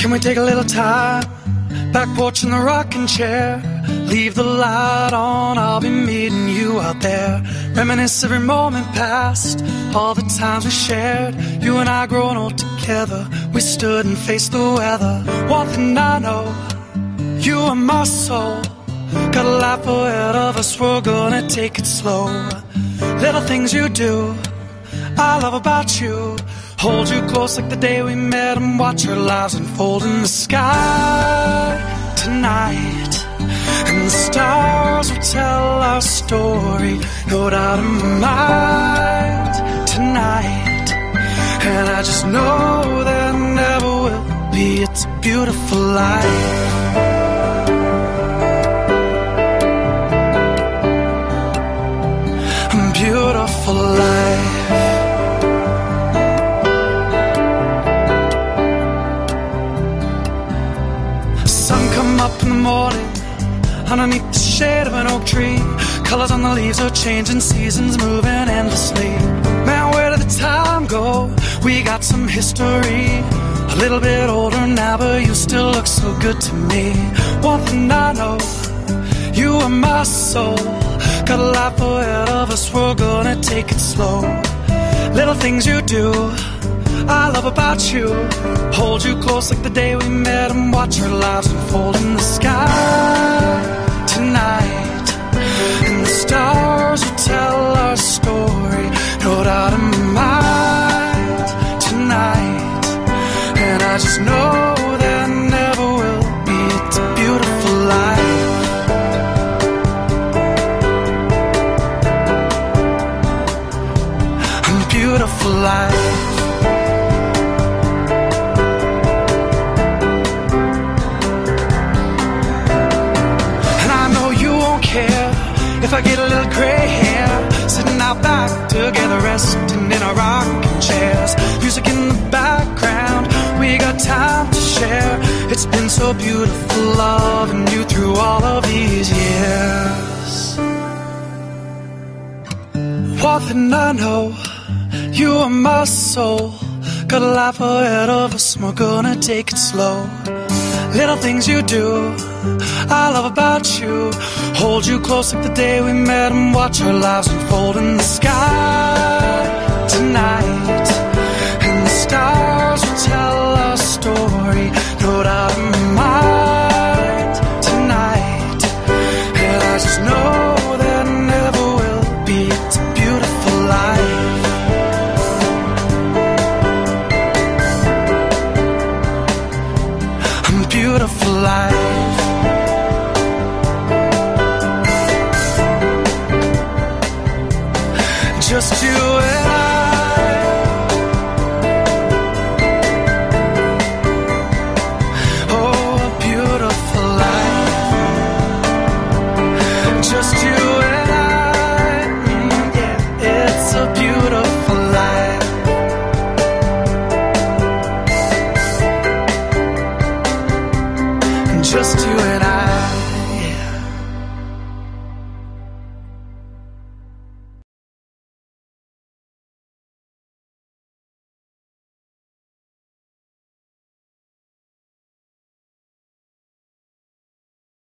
Can we take a little time? Back porch in the rocking chair. Leave the light on, I'll be meeting you out there. Reminisce every moment past, all the times we shared. You and I growing old together. We stood and faced the weather. One thing I know, you are my soul. Got a life ahead of us, we're gonna take it slow. Little things you do, I love about you. Hold you close like the day we met and watch our lives unfold in the sky tonight. And the stars will tell our story, no doubt in my mind tonight. And I just know there never will be. It's a beautiful life. Beautiful life. Come up in the morning underneath the shade of an oak tree. Colors on the leaves are changing, seasons moving endlessly. Man, where did the time go? We got some history. A little bit older now, but you still look so good to me. One thing I know, you are my soul. Got a life ahead of us, we're gonna take it slow. Little things you do. I love about you. Hold you close like the day we met and watch our lives unfold in the sky tonight. And the stars will tell our story, no doubt in my mind tonight. And I just know there never will be. A beautiful life. Beautiful life. If I get a little gray hair. Sitting out back together, resting in our rocking chairs. Music in the background, we got time to share. It's been so beautiful loving you through all of these years. One thing I know, you are my soul. Got a life ahead of us, we're gonna take it slow. Little things you do, I love about you. Hold you close like the day we met and watch our lives unfold in the sky